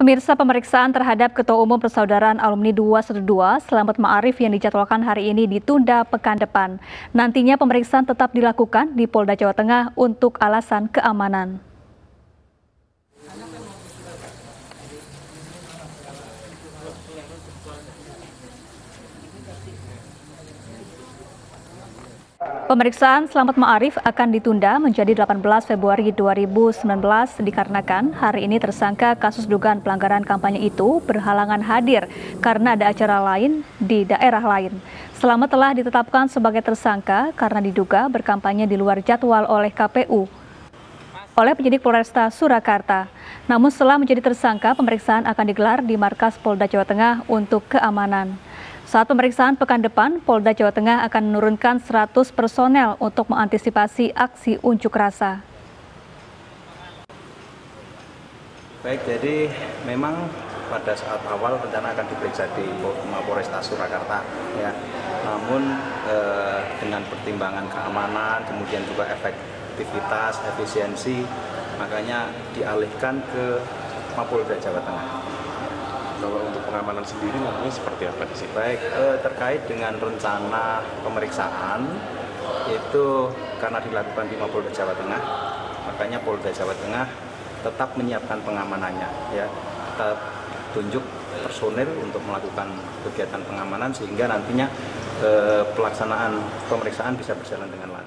Pemirsa pemeriksaan terhadap Ketua Umum Persaudaraan Alumni 212 Selamat Ma'arif yang dijadwalkan hari ini ditunda pekan depan. Nantinya pemeriksaan tetap dilakukan di Polda Jawa Tengah untuk alasan keamanan. Pemeriksaan Selamat Ma'arif akan ditunda menjadi 18 Februari 2019 dikarenakan hari ini tersangka kasus dugaan pelanggaran kampanye itu berhalangan hadir karena ada acara lain di daerah lain. Selamat telah ditetapkan sebagai tersangka karena diduga berkampanye di luar jadwal oleh KPU oleh penyidik Polresta Surakarta. Namun setelah menjadi tersangka, pemeriksaan akan digelar di markas Polda Jawa Tengah untuk keamanan. Saat pemeriksaan pekan depan, Polda Jawa Tengah akan menurunkan 100 personel untuk mengantisipasi aksi unjuk rasa. Baik, jadi memang pada saat awal rencana akan diperiksa di Mapolresta Surakarta ya. Namun eh, dengan pertimbangan keamanan, kemudian juga efektivitas, efisiensi, makanya dialihkan ke Mapolda Jawa Tengah. Kalau untuk pengamanan sendiri nantinya seperti apa di sini? Baik, eh, terkait dengan rencana pemeriksaan itu karena dilakukan di Mapolda Jawa Tengah, makanya Polda Jawa Tengah tetap menyiapkan pengamanannya ya. Kita tunjuk personil untuk melakukan kegiatan pengamanan sehingga nantinya eh, pelaksanaan pemeriksaan bisa berjalan dengan lancar.